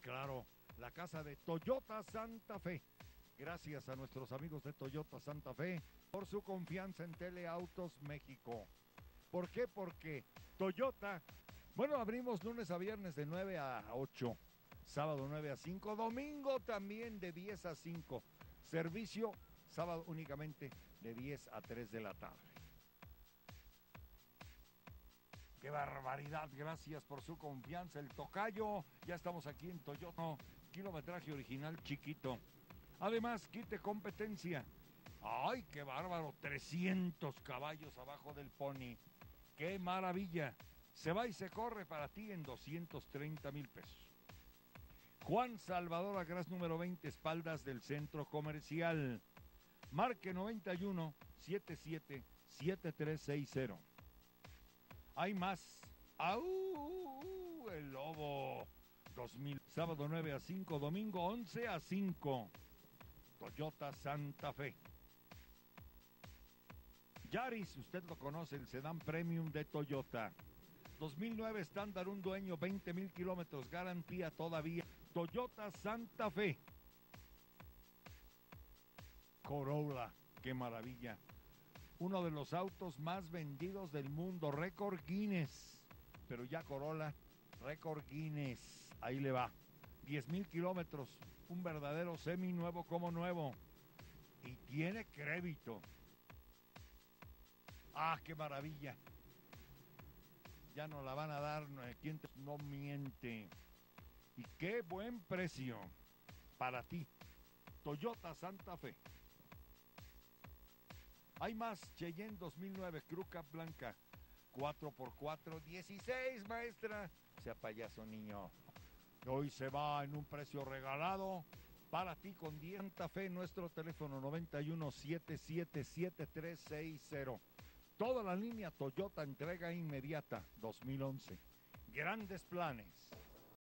Claro, la casa de Toyota Santa Fe. Gracias a nuestros amigos de Toyota Santa Fe por su confianza en Teleautos México. ¿Por qué? Porque Toyota, bueno, abrimos lunes a viernes de 9 a 8, sábado 9 a 5, domingo también de 10 a 5. Servicio sábado únicamente de 10 a 3 de la tarde. ¡Qué barbaridad! Gracias por su confianza. El tocayo, ya estamos aquí en Toyota. Kilometraje original chiquito. Además, quite competencia. ¡Ay, qué bárbaro! 300 caballos abajo del pony. ¡Qué maravilla! Se va y se corre para ti en 230 mil pesos. Juan Salvador Agras número 20, espaldas del centro comercial. Marque 91 77 7360. Hay más. ¡Au! El lobo. 2000. Sábado 9 a 5, domingo 11 a 5. Toyota Santa Fe. Yaris, usted lo conoce, el sedán premium de Toyota. 2009 estándar, un dueño, 20 mil kilómetros, garantía todavía. Toyota Santa Fe. Corolla, qué maravilla. Uno de los autos más vendidos del mundo, récord Guinness. Pero ya Corolla, récord Guinness. Ahí le va. 10 mil kilómetros, un verdadero semi nuevo como nuevo. Y tiene crédito. Ah, qué maravilla. Ya no la van a dar, quien no miente. Y qué buen precio para ti. Toyota Santa Fe. Hay más, Cheyenne 2009, Cruca Blanca, 4x4, 16, maestra. Sea payaso, niño. Hoy se va en un precio regalado para ti con Santa Fe, nuestro teléfono 91777360. Toda la línea Toyota entrega inmediata 2011. Grandes planes.